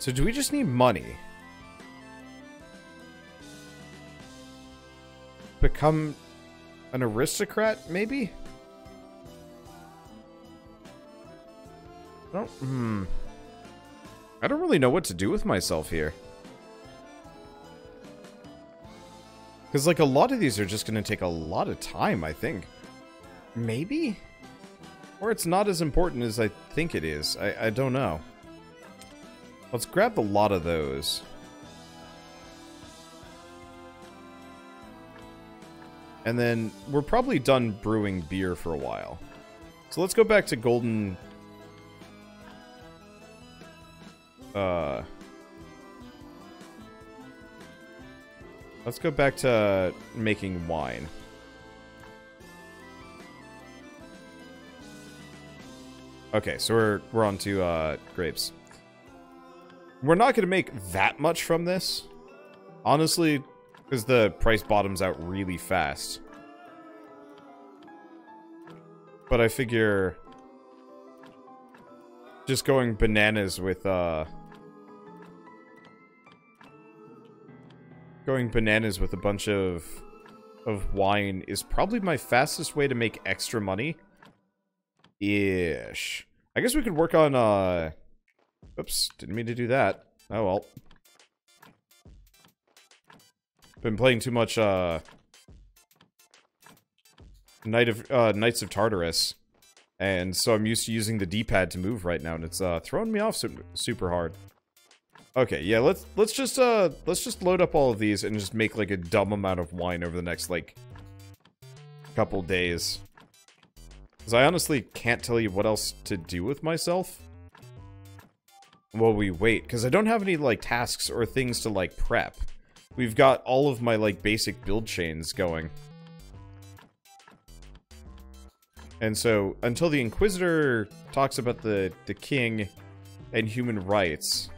So do we just need money? Become an aristocrat, maybe? I don't, hmm. I don't really know what to do with myself here. Because, like, a lot of these are just going to take a lot of time, I think. Maybe? Or it's not as important as I think it is. I, I don't know. Let's grab a lot of those. And then we're probably done brewing beer for a while. So let's go back to golden... Uh... Let's go back to making wine. Okay, so we're, we're on to uh, grapes. We're not going to make that much from this. Honestly, because the price bottoms out really fast. But I figure... Just going bananas with, uh... Going bananas with a bunch of... Of wine is probably my fastest way to make extra money. Ish. I guess we could work on, uh... Oops, didn't mean to do that. Oh well. Been playing too much, uh... Knight of, uh, Knights of Tartarus. And so I'm used to using the D-pad to move right now, and it's, uh, throwing me off super, super hard. Okay, yeah, let's, let's just, uh, let's just load up all of these and just make, like, a dumb amount of wine over the next, like, couple days. Because I honestly can't tell you what else to do with myself. While we wait, because I don't have any, like, tasks or things to, like, prep. We've got all of my, like, basic build chains going. And so, until the Inquisitor talks about the, the king and human rights...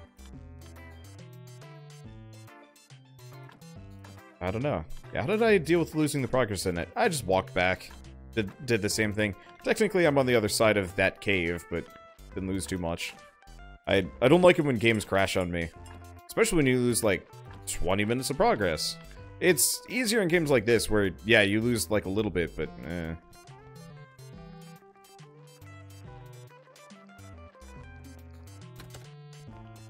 I don't know. How did I deal with losing the progress in it? I just walked back. Did, did the same thing. Technically, I'm on the other side of that cave, but didn't lose too much. I, I don't like it when games crash on me. Especially when you lose, like, 20 minutes of progress. It's easier in games like this, where, yeah, you lose, like, a little bit, but, eh.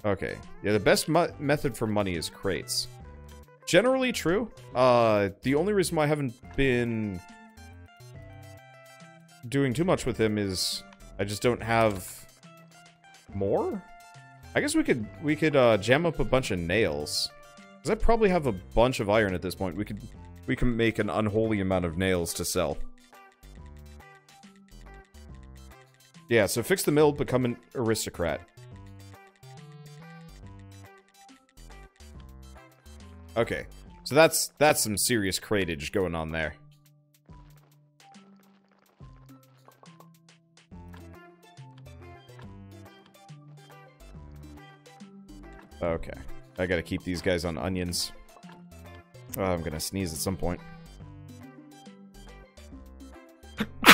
Okay. Yeah, the best method for money is crates. Generally true. Uh, the only reason why I haven't been doing too much with him is I just don't have more? I guess we could we could uh, jam up a bunch of nails. Because I probably have a bunch of iron at this point. We could we can make an unholy amount of nails to sell. Yeah, so fix the mill, become an aristocrat. Okay, so that's that's some serious cratage going on there. Okay. I gotta keep these guys on onions. Oh, I'm gonna sneeze at some point.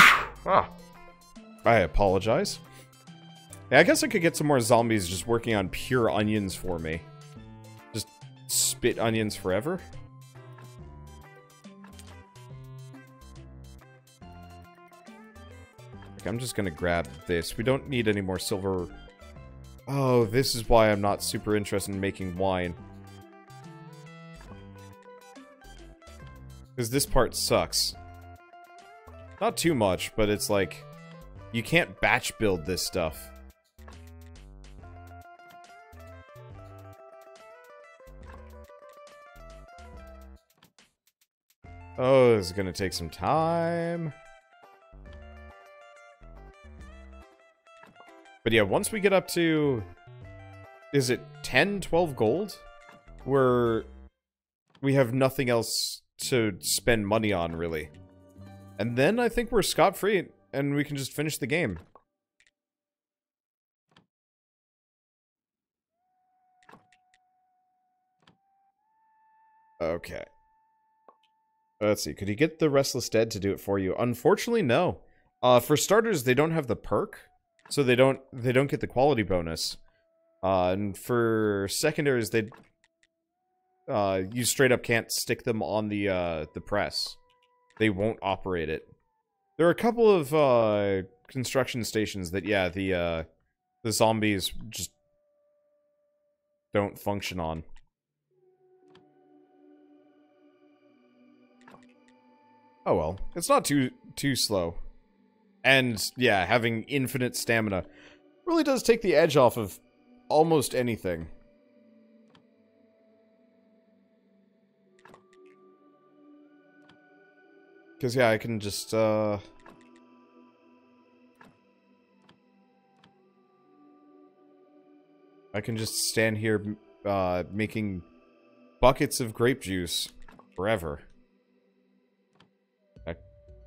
ah. I apologize. Yeah, I guess I could get some more zombies just working on pure onions for me. Just spit onions forever. Okay, I'm just gonna grab this. We don't need any more silver Oh, this is why I'm not super interested in making wine. Because this part sucks. Not too much, but it's like... You can't batch build this stuff. Oh, this is gonna take some time. But yeah, once we get up to... Is it 10, 12 gold? We're... we have nothing else to spend money on, really. And then I think we're scot-free, and we can just finish the game. Okay. Let's see. Could you get the Restless Dead to do it for you? Unfortunately, no. Uh, for starters, they don't have the perk. So they don't they don't get the quality bonus. Uh, and for secondaries, they uh, you straight up can't stick them on the uh, the press. They won't operate it. There are a couple of uh, construction stations that, yeah, the uh, the zombies just don't function on. Oh well, it's not too too slow. And yeah, having infinite stamina really does take the edge off of almost anything. Because, yeah, I can just, uh... I can just stand here, uh, making buckets of grape juice forever.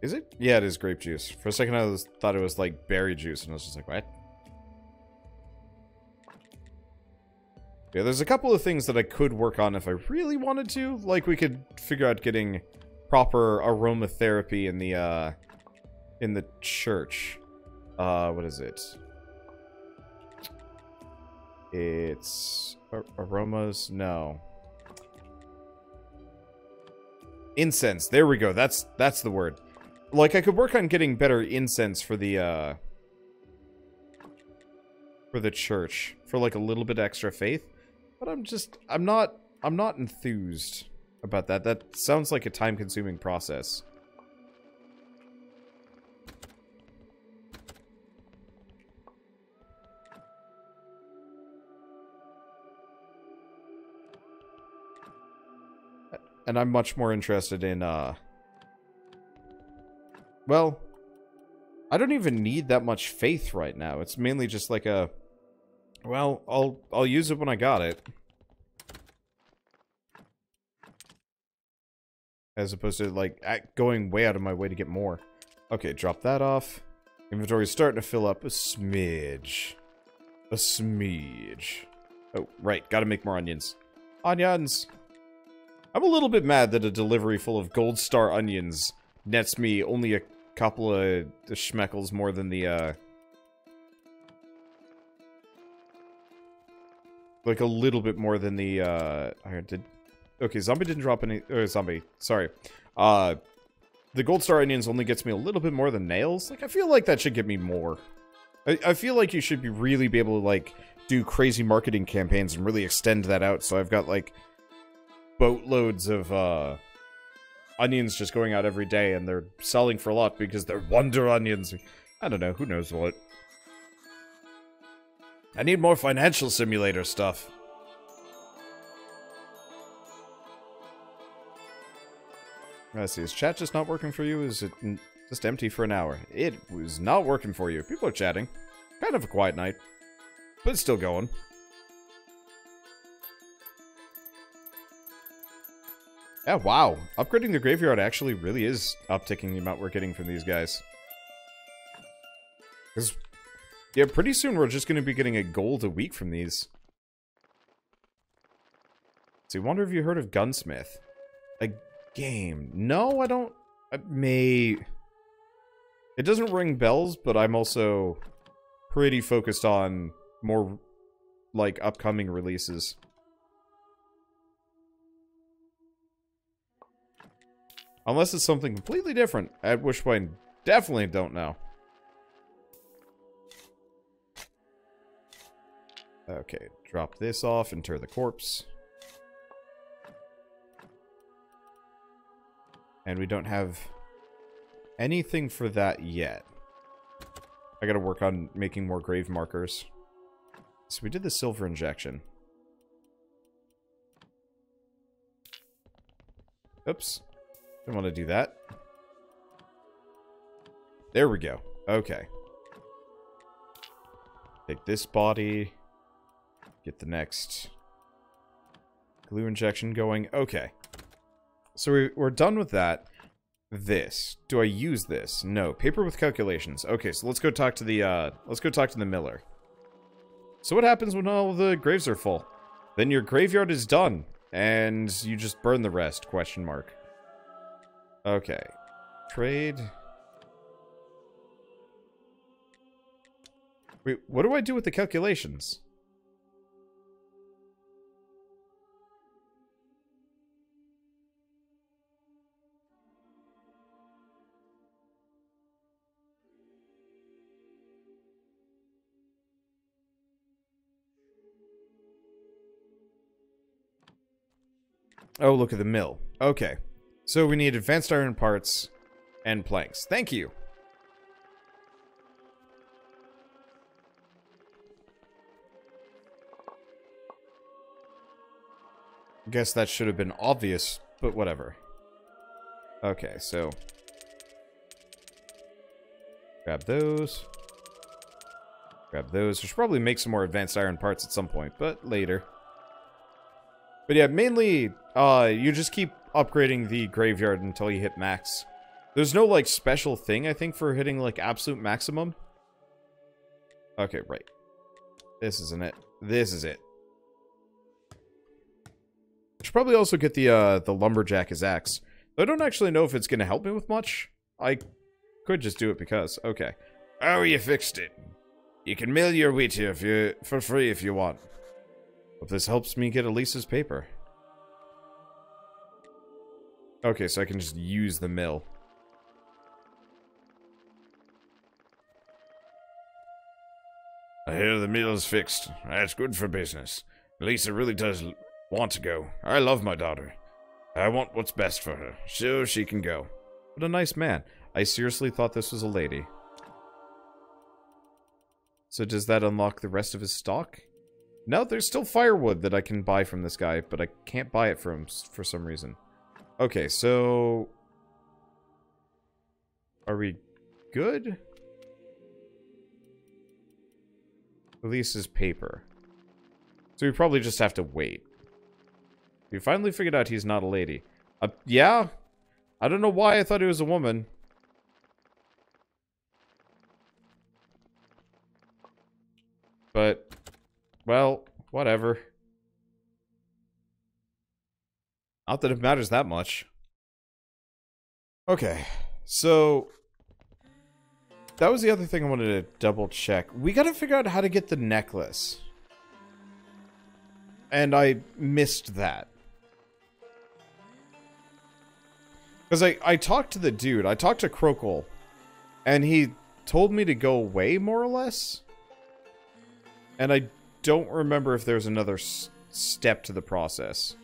Is it? Yeah, it is grape juice. For a second, I was, thought it was, like, berry juice, and I was just like, what? Yeah, there's a couple of things that I could work on if I really wanted to. Like, we could figure out getting proper aromatherapy in the, uh, in the church. Uh, what is it? It's ar aromas. No. Incense. There we go. That's that's the word. Like I could work on getting better incense for the uh for the church for like a little bit extra faith, but I'm just I'm not I'm not enthused about that. That sounds like a time-consuming process. And I'm much more interested in, uh... Well, I don't even need that much faith right now. It's mainly just like a... Well, I'll I'll use it when I got it. As opposed to, like, going way out of my way to get more. Okay, drop that off. Inventory's starting to fill up a smidge. A smidge. Oh, right. Gotta make more onions. Onions! I'm a little bit mad that a delivery full of gold star onions nets me only a couple of schmeckles more than the, uh... Like, a little bit more than the, uh... I did Okay, zombie didn't drop any... Uh, zombie. Sorry. Uh, the gold star onions only gets me a little bit more than nails. Like, I feel like that should get me more. I, I feel like you should be really be able to, like, do crazy marketing campaigns and really extend that out. So I've got, like, boatloads of, uh, onions just going out every day and they're selling for a lot because they're wonder onions. I don't know. Who knows what. I need more financial simulator stuff. I see. Is chat just not working for you? Is it just empty for an hour? It was not working for you. People are chatting. Kind of a quiet night. But it's still going. Yeah, wow. Upgrading the graveyard actually really is upticking the amount we're getting from these guys. Because, yeah, pretty soon we're just going to be getting a gold a week from these. See, wonder if you heard of Gunsmith. A game. No, I don't... I may... It doesn't ring bells, but I'm also pretty focused on more, like, upcoming releases. Unless it's something completely different, at which point definitely don't know. Okay, drop this off, inter the corpse. And we don't have anything for that yet. I gotta work on making more grave markers. So we did the silver injection. Oops. Didn't want to do that. There we go. Okay. Take this body. Get the next glue injection going. Okay. So we, we're done with that. This. Do I use this? No. Paper with calculations. Okay, so let's go talk to the, uh, let's go talk to the miller. So what happens when all the graves are full? Then your graveyard is done, and you just burn the rest, question mark. Okay. Trade. Wait, what do I do with the calculations? Oh, look at the mill. Okay. So we need advanced iron parts and planks. Thank you. I guess that should have been obvious, but whatever. Okay, so... Grab those. Grab those. We should probably make some more advanced iron parts at some point, but later. But yeah, mainly, uh, you just keep upgrading the graveyard until you hit max. There's no, like, special thing, I think, for hitting, like, absolute maximum. Okay, right. This isn't it. This is it. I should probably also get the, uh, the Lumberjack as axe. I don't actually know if it's going to help me with much. I could just do it because. Okay. Oh, you fixed it. You can mill your wheat here if you, for free if you want. Hope this helps me get Elisa's paper. Okay, so I can just use the mill. I hear the mill is fixed. That's good for business. Lisa really does want to go. I love my daughter. I want what's best for her. Sure, she can go. What a nice man. I seriously thought this was a lady. So does that unlock the rest of his stock? No, there's still firewood that I can buy from this guy, but I can't buy it from for some reason. Okay, so... Are we good? Elisa's paper. So we probably just have to wait. We finally figured out he's not a lady. Uh, yeah? I don't know why I thought he was a woman. But, well, whatever. Not that it matters that much. Okay, so... That was the other thing I wanted to double check. We gotta figure out how to get the necklace. And I missed that. Because I, I talked to the dude, I talked to Croakle, and he told me to go away, more or less. And I don't remember if there's another step to the process.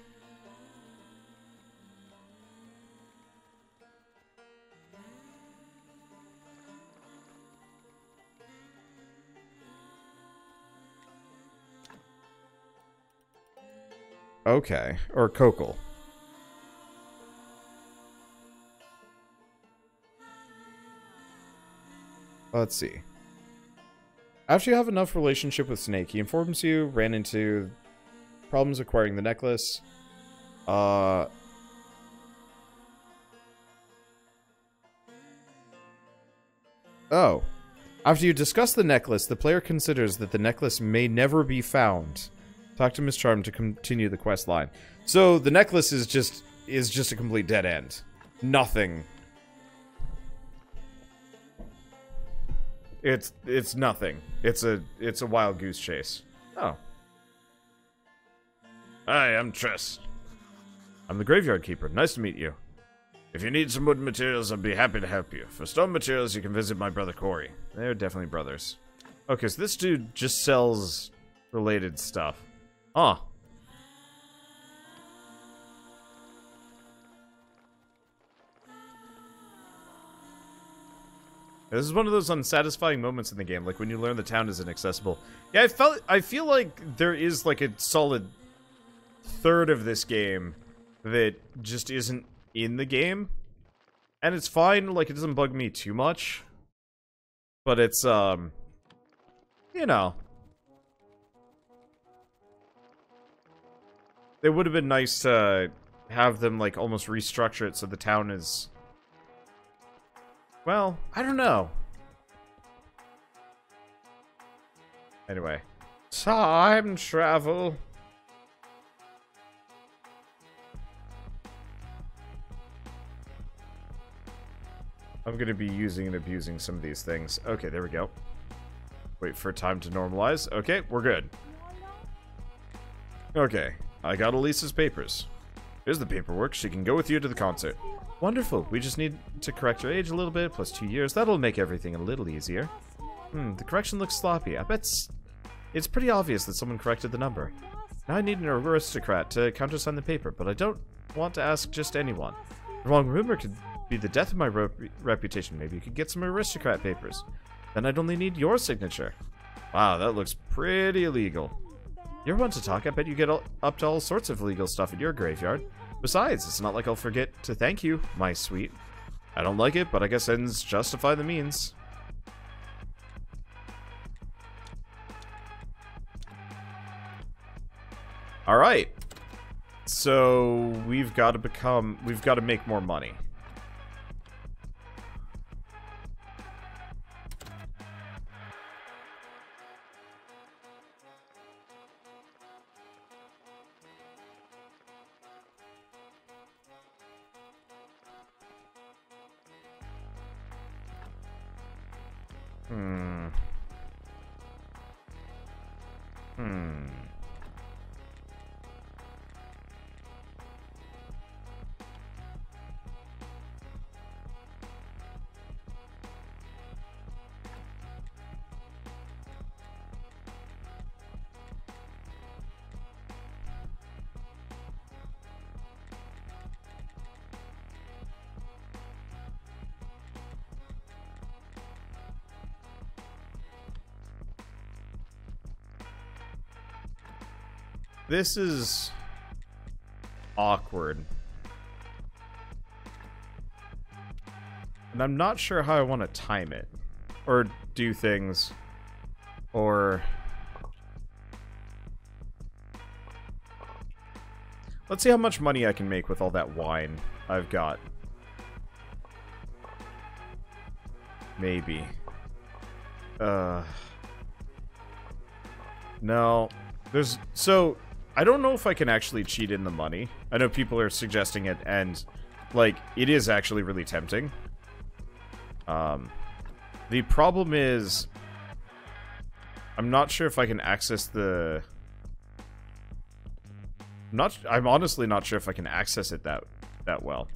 Okay. Or Kokol. Let's see. After you have enough relationship with Snake, he informs you, ran into problems acquiring the necklace. Uh... Oh. After you discuss the necklace, the player considers that the necklace may never be found. Talk to Miss Charm to continue the quest line. So the necklace is just is just a complete dead end. Nothing It's it's nothing. It's a it's a wild goose chase. Oh. Hi, I'm Tress. I'm the graveyard keeper. Nice to meet you. If you need some wood materials, I'd be happy to help you. For stone materials, you can visit my brother Corey. They're definitely brothers. Okay, so this dude just sells related stuff. Huh. This is one of those unsatisfying moments in the game, like when you learn the town is inaccessible. Yeah, I felt I feel like there is like a solid third of this game that just isn't in the game. And it's fine, like it doesn't bug me too much. But it's um you know. It would have been nice to have them like almost restructure it so the town is well, I don't know. Anyway. Time travel. I'm going to be using and abusing some of these things. Okay, there we go. Wait for time to normalize. Okay, we're good. Okay, I got Elisa's papers. Here's the paperwork. She can go with you to the concert. Wonderful. We just need to correct your age a little bit, plus two years. That'll make everything a little easier. Hmm, the correction looks sloppy. I bet it's, pretty obvious that someone corrected the number. Now I need an aristocrat to countersign the paper, but I don't want to ask just anyone. The wrong rumor could be the death of my rep reputation. Maybe you could get some aristocrat papers. Then I'd only need your signature. Wow, that looks pretty illegal. You're one to talk. I bet you get all, up to all sorts of legal stuff in your graveyard. Besides, it's not like I'll forget to thank you, my sweet. I don't like it, but I guess ends justify the means. Alright. So, we've got to become... We've got to make more money. This is awkward. And I'm not sure how I want to time it. Or do things. Or... Let's see how much money I can make with all that wine I've got. Maybe. Uh... No. There's... So, I don't know if I can actually cheat in the money. I know people are suggesting it, and, like, it is actually really tempting. Um, the problem is... I'm not sure if I can access the... I'm Not, I'm honestly not sure if I can access it that that well.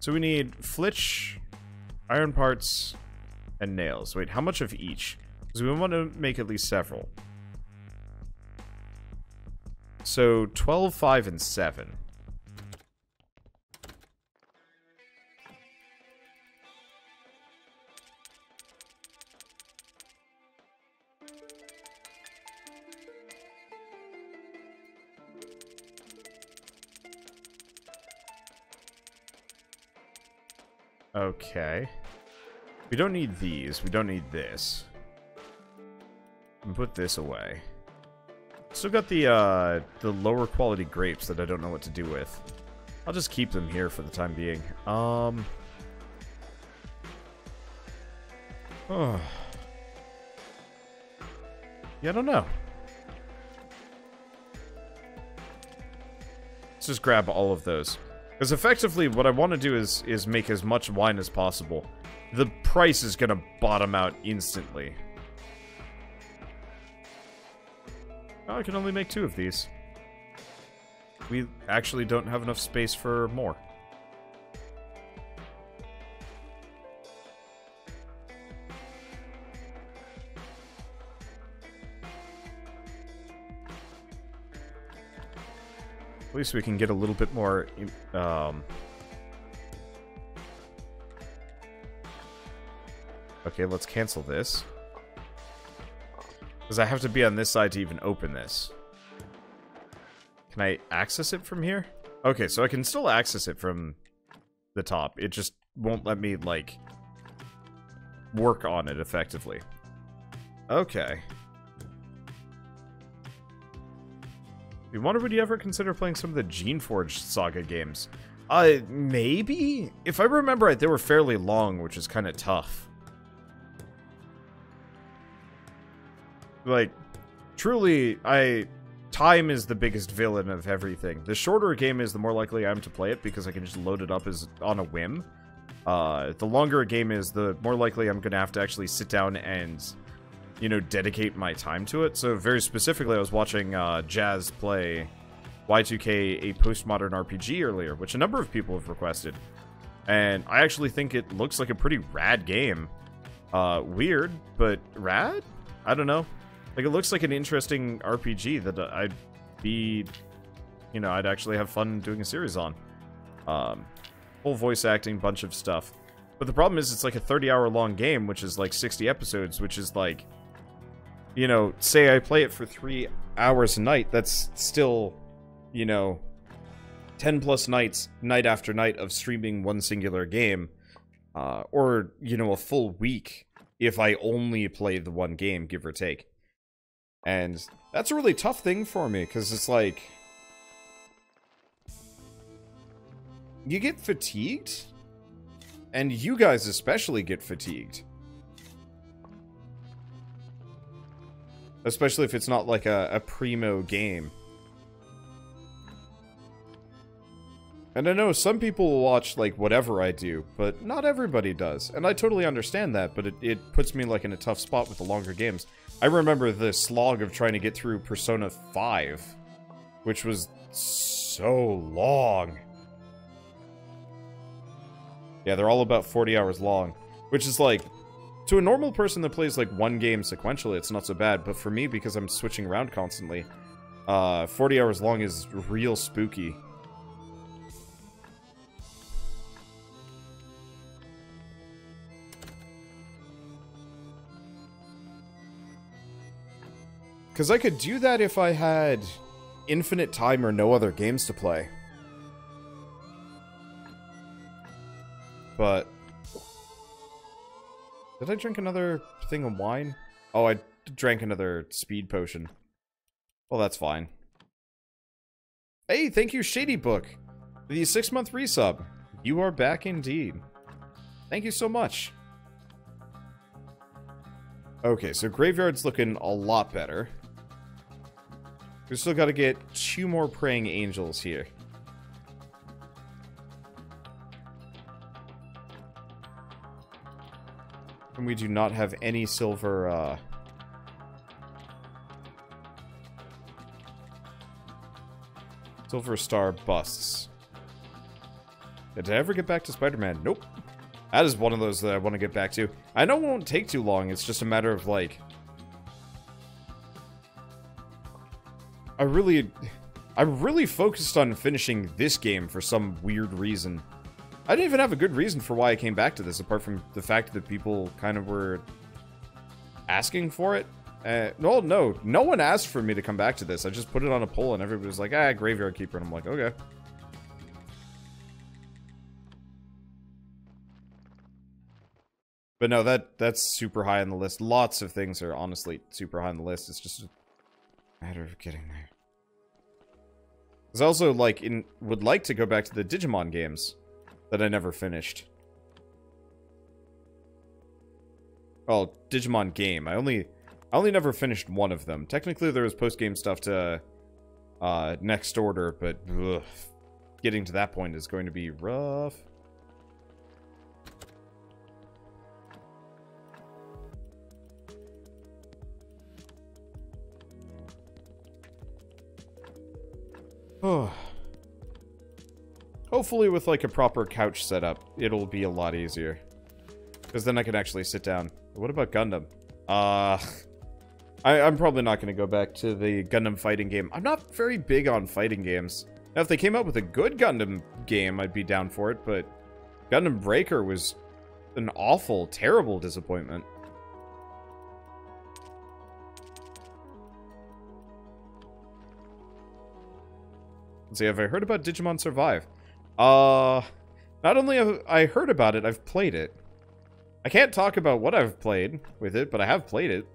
So we need flitch, iron parts, and nails. Wait, how much of each? Because we want to make at least several. So 12, 5, and 7. Okay. We don't need these. We don't need this. put this away. Still got the, uh, the lower quality grapes that I don't know what to do with. I'll just keep them here for the time being. Um... Oh. Yeah, I don't know. Let's just grab all of those. Because effectively, what I want to do is, is make as much wine as possible. The price is going to bottom out instantly. Oh, I can only make two of these. We actually don't have enough space for more. At least we can get a little bit more... Um... Okay, let's cancel this. Because I have to be on this side to even open this. Can I access it from here? Okay, so I can still access it from the top. It just won't let me, like, work on it effectively. Okay. You wonder would you ever consider playing some of the Geneforge Saga games? Uh, maybe? If I remember right, they were fairly long, which is kind of tough. Like truly I time is the biggest villain of everything. The shorter a game is, the more likely I am to play it because I can just load it up as on a whim. Uh, the longer a game is, the more likely I'm going to have to actually sit down and, you know, dedicate my time to it. So very specifically, I was watching uh, Jazz play YIIK, a postmodern RPG earlier, which a number of people have requested. And I actually think it looks like a pretty rad game. Uh, weird, but rad? I don't know. Like, it looks like an interesting RPG that I'd be, you know, I'd actually have fun doing a series on. Um, full voice acting, bunch of stuff. But the problem is, it's like a 30 hour long game, which is like 60 episodes, which is like, you know, say I play it for three hours a night, that's still, you know, 10 plus nights, night after night of streaming one singular game. Uh, or, you know, a full week if I only play the one game, give or take. And that's a really tough thing for me, because it's like... You get fatigued? And you guys especially get fatigued. Especially if it's not like a, a primo game. And I know some people will watch, like, whatever I do, but not everybody does. And I totally understand that, but it, it puts me, like, in a tough spot with the longer games. I remember the slog of trying to get through Persona 5, which was so long. Yeah, they're all about 40 hours long, which is, like, to a normal person that plays, like, one game sequentially, it's not so bad, but for me, because I'm switching around constantly, uh, 40 hours long is real spooky. Because I could do that if I had infinite time or no other games to play. But... Did I drink another thing of wine? Oh, I drank another speed potion. Well, that's fine. Hey, thank you, Shady Book, the six-month resub. You are back indeed. Thank you so much. Okay, so Graveyard's looking a lot better. We still got to get two more praying angels here. And we do not have any silver, uh... Silver Star busts. Did I ever get back to Spider-Man? Nope. That is one of those that I want to get back to. I know it won't take too long. It's just a matter of, like, I really... I'm really focused on finishing this game for some weird reason. I didn't even have a good reason for why I came back to this, apart from the fact that people kind of were asking for it. Uh, no, no, no one asked for me to come back to this. I just put it on a poll and everybody was like, ah, Graveyard Keeper. And I'm like, okay. But no, that that's super high on the list. Lots of things are honestly super high on the list. It's just matter of getting there. I also, like, in would like to go back to the Digimon games that I never finished. Oh, Digimon game. I only I only never finished one of them. Technically, there was post-game stuff to uh, next order, but ugh, getting to that point is going to be rough. Hopefully with like a proper couch setup, it'll be a lot easier. Because then I can actually sit down. What about Gundam? Uh, I, I'm probably not going to go back to the Gundam fighting game. I'm not very big on fighting games. Now, if they came up with a good Gundam game, I'd be down for it, but Gundam Breaker was an awful, terrible disappointment. Let's see, have I heard about Digimon Survive? Uh, not only have I heard about it, I've played it. I can't talk about what I've played with it, but I have played it.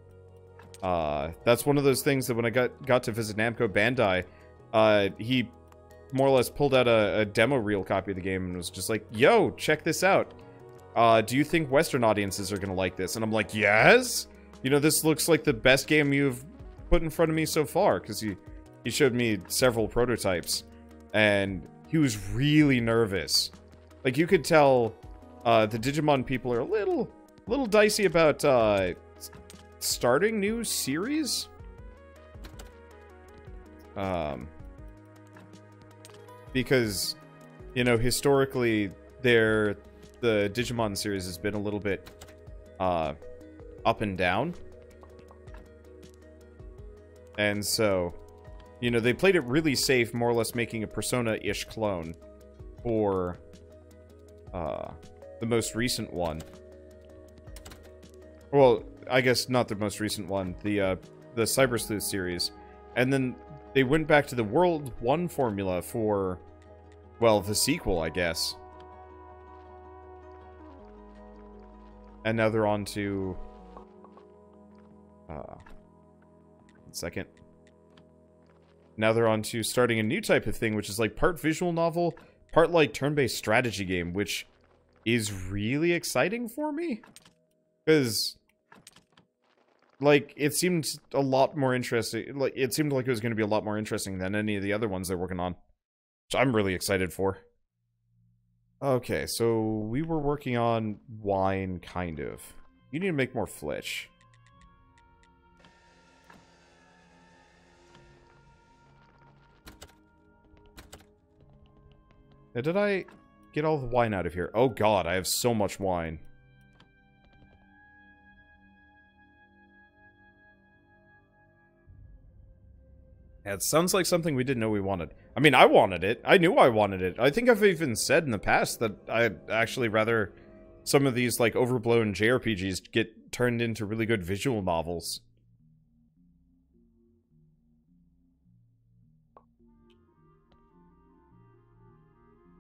Uh, that's one of those things that when I got got to visit Namco Bandai, uh, he more or less pulled out a, a demo reel copy of the game and was just like, "Yo, check this out. Uh, do you think Western audiences are gonna like this?" And I'm like, "Yes. You know, this looks like the best game you've put in front of me so far." Because he he showed me several prototypes, and he was really nervous. Like, you could tell uh, the Digimon people are a little, little dicey about uh, starting new series. Um, because, you know, historically, their the Digimon series has been a little bit uh, up and down. And so, You know, they played it really safe, more or less making a Persona-ish clone for uh, the most recent one. Well, I guess not the most recent one, the uh, the Cyber Sleuth series. And then they went back to the World 1 formula for, well, the sequel, I guess. And now they're on to... Uh, second. Now they're on to starting a new type of thing, which is like part visual novel, part like turn-based strategy game, which is really exciting for me. Because like it seemed a lot more interesting like it seemed like it was going to be a lot more interesting than any of the other ones they're working on which i'm really excited for. Okay so we were working on wine kind of. You need to make more flitch now, did i get all the wine out of here oh god i have so much wine Yeah, it sounds like something we didn't know we wanted. I mean, I wanted it. I knew I wanted it. I think I've even said in the past that I'd actually rather some of these, like, overblown JRPGs get turned into really good visual novels.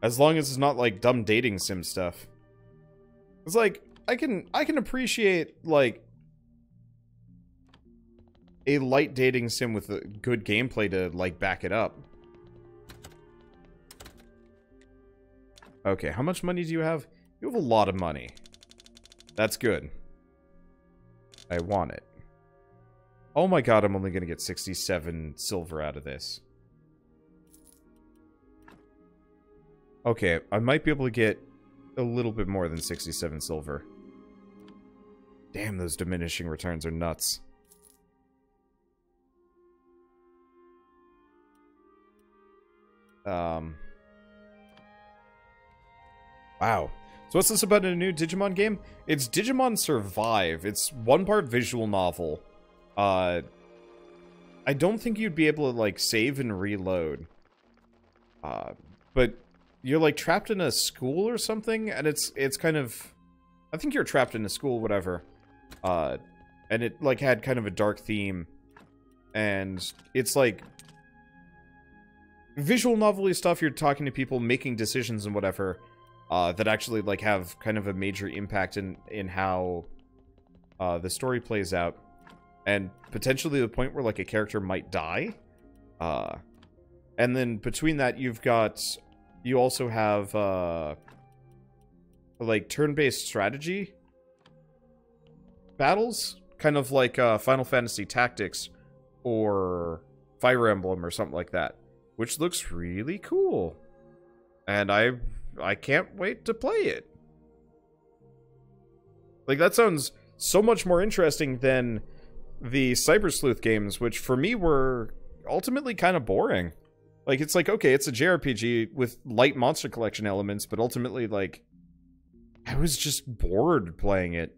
As long as it's not, like, dumb dating sim stuff. It's like, I can, I can appreciate, like, a light dating sim with a good gameplay to, like, back it up. Okay, how much money do you have? You have a lot of money. That's good. I want it. Oh my god, I'm only going to get 67 silver out of this. Okay, I might be able to get a little bit more than 67 silver. Damn, those diminishing returns are nuts. Um. Wow. So what's this about a new Digimon game? It's Digimon Survive. It's one part visual novel. Uh, I don't think you'd be able to, like, save and reload. Uh, but you're, like, trapped in a school or something, and it's, it's kind of... I think you're trapped in a school, whatever. Uh, and it, like, had kind of a dark theme. And it's, like, visual novelty stuff, you're talking to people, making decisions and whatever, uh, that actually like have kind of a major impact in in how uh, the story plays out, and potentially the point where like a character might die. Uh, and then between that, you've got you also have uh, like turn-based strategy battles, kind of like uh, Final Fantasy Tactics or Fire Emblem or something like that which looks really cool. And I I can't wait to play it. Like that sounds so much more interesting than the Cyber Sleuth games, which for me were ultimately kind of boring. Like it's like okay, it's a JRPG with light monster collection elements, but ultimately like I was just bored playing it.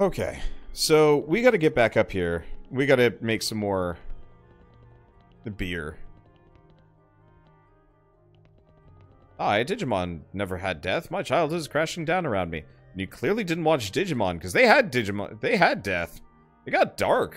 Okay, so we got to get back up here. We got to make some more the beer. Hi, Digimon never had death. My childhood is crashing down around me. And you clearly didn't watch Digimon, because they had Digimon. They had death. It got dark.